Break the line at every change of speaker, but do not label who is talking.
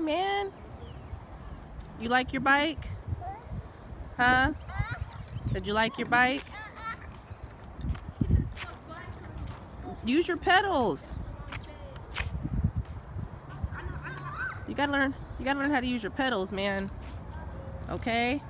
Man. You like your bike? Huh? Did you like your bike? Use your pedals. You gotta learn, you gotta learn how to use your pedals, man. Okay?